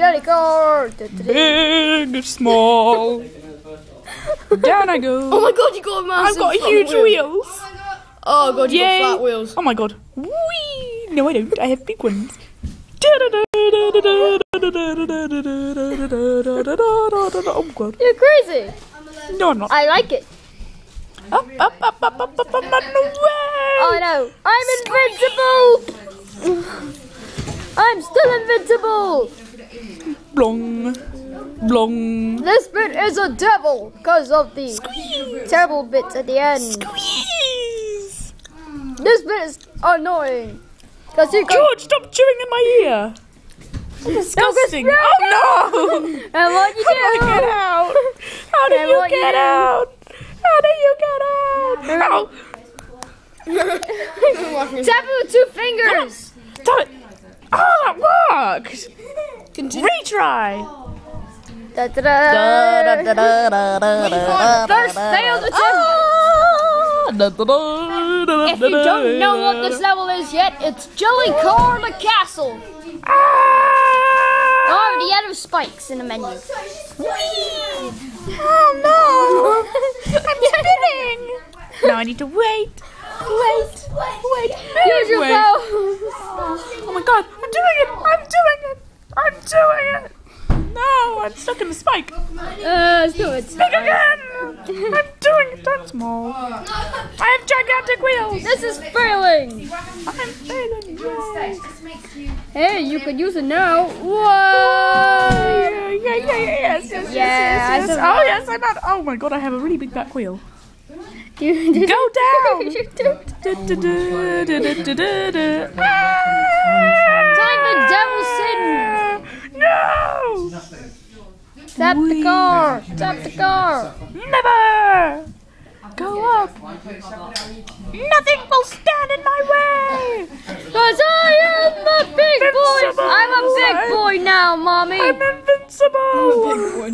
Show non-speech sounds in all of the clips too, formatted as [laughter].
jelly car. Big, small. Down I go. Oh my god, you got a massive I've got huge wheel. wheels. Oh god, you Yay. got flat wheels. Oh my god. Whee! No, I don't. I have big ones. Oh god. You're crazy. No, I'm not. I like it. Up, up, up, up, up, up, up, and away! Oh no, I'm invincible. I'm still invincible. Blong. Blong. This bit is a devil because of the terrible bits at the end. Squeeze! This bit is annoying because you George, stop chewing in my ear! Disgusting! no, Oh no! [laughs] and what you How do get out? How do you get out? How do you get out? Ow! [laughs] Tap it with two fingers. Stop it! Oh, ah, that worked! Retry! Da, da, da. First failed attempt. If you don't know what this level is yet, it's Jelly Car the Castle. Ah! Oh, the yellow spikes in the menu. Oh no! I'm [laughs] spinning! Now I need to wait. Wait. Wait. Use your bow. Oh my god, I'm doing it! I'm doing it! I'm doing it! I'm stuck in the spike. Uh, let's do it. Big again! I'm doing it, I'm small. I have gigantic wheels! This is failing. I'm failing. Yay. Hey, you could use it now. Whoa! Yeah, yeah, yeah, yes, yes, yes, Yeah, yes, yes. Oh, yes, I'm out. Oh my god, I have a really big back wheel. Go down! Time the devil sin. No! Tap the car. Stop the car. Never! Go up! Nothing will stand in my way! Cause I am a big boy. I'm a big boy now, mommy. I'm invincible!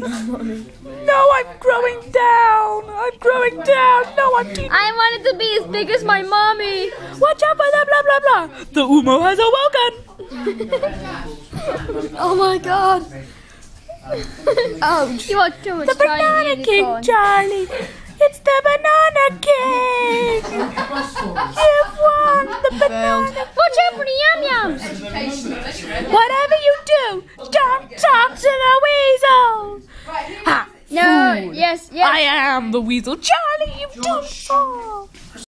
No, I'm growing down! I'm growing down! No, I'm teeny. I wanted to be as big as my mommy. Watch out for the blah blah blah! The Umo has awoken! [laughs] Oh my god. [laughs] Ouch. You watch too much The Tiny Banana King, Charlie! It's the Banana King! You've won the banana Watch out for the yum yums. Whatever you do, don't talk to the weasel! Ha! No, Fool. yes, I am the Weasel Charlie!